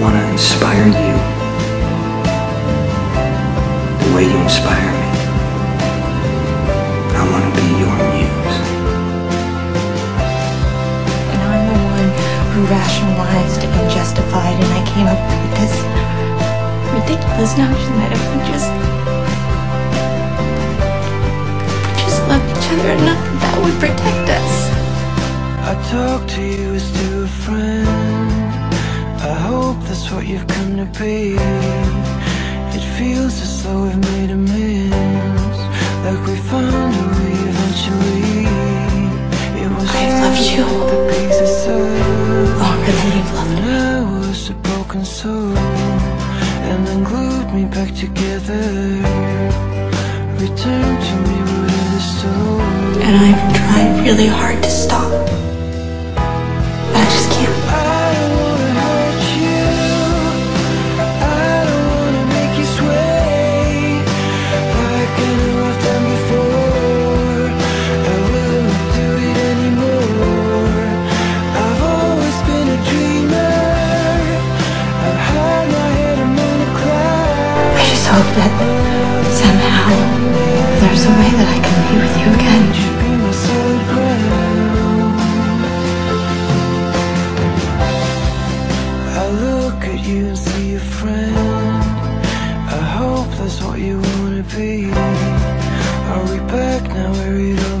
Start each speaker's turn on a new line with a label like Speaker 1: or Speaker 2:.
Speaker 1: want to inspire you the way you inspire me. I want to be your muse.
Speaker 2: And I'm the one who rationalized and justified, and I came up with this ridiculous notion that if we just just love each other enough, that would protect us.
Speaker 3: I talk to you as to a friend. I hope that's what you've come to be. It feels as though we've made amends, like we found a way eventually. It was
Speaker 2: I've loved you the
Speaker 3: pieces
Speaker 4: of
Speaker 2: Longer than you've loved me.
Speaker 3: I was a broken soul, and
Speaker 4: then
Speaker 3: glued
Speaker 4: me back together.
Speaker 3: Return to me, what it is so.
Speaker 2: And I've tried really hard to stop. hope that somehow there's a way that I can be with you again.
Speaker 3: I look at you and see a friend. I hope that's what you wanna be. Are we back now where it all